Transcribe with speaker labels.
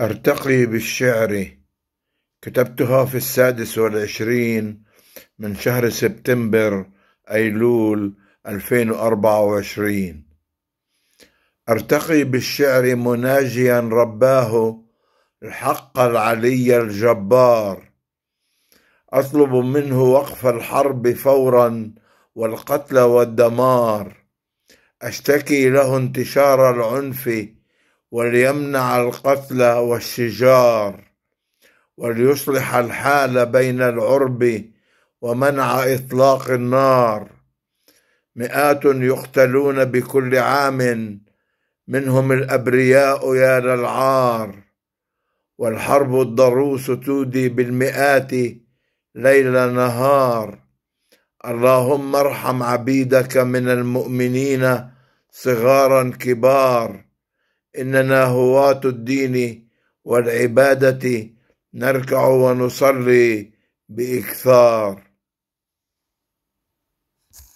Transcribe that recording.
Speaker 1: أرتقي بالشعر. كتبتها في السادس والعشرين من شهر سبتمبر أيلول 2024 أرتقي بالشعر مناجيا رباه الحق العلي الجبار. أطلب منه وقف الحرب فورا والقتل والدمار. أشتكي له انتشار العنف وليمنع القتل والشجار وليصلح الحال بين العرب ومنع إطلاق النار. مئات يقتلون بكل عام منهم الأبرياء يا للعار. والحرب الضروس تودي بالمئات ليل نهار. اللهم ارحم عبيدك من المؤمنين صغارا كبار. إننا هواة الدين والعبادة نركع ونصلي بإكثار.